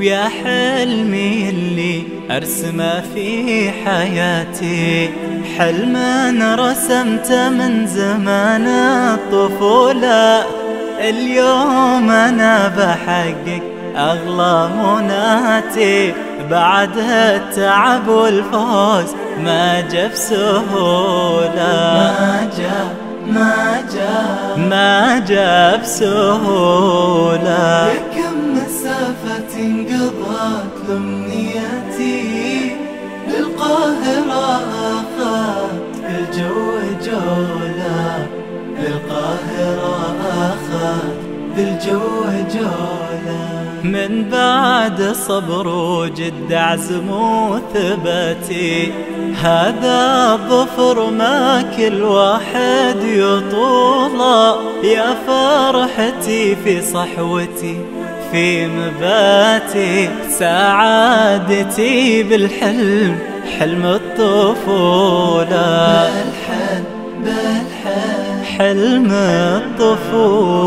ويا حلمي اللي أرسمه في حياتي حلم رسمته من زمان الطفولة. اليوم أنا بحقق أغلى مناتي بعد التعب والفوز ما جا بسهولة. ما جا ما جا ما جا بسهولة. انقضت لأمنيتي للقاهرة أخذت بالجو جولة. للقاهرة أخذت بالجو جولة. من بعد صبر وجد عزم وثباتي هذا الظفر ما كل واحد يطوله. يا فرحتي في صحوتي. في مباتي سعادتي بالحلم حلم الطفولة. بالحل بالحل حلم الطفولة.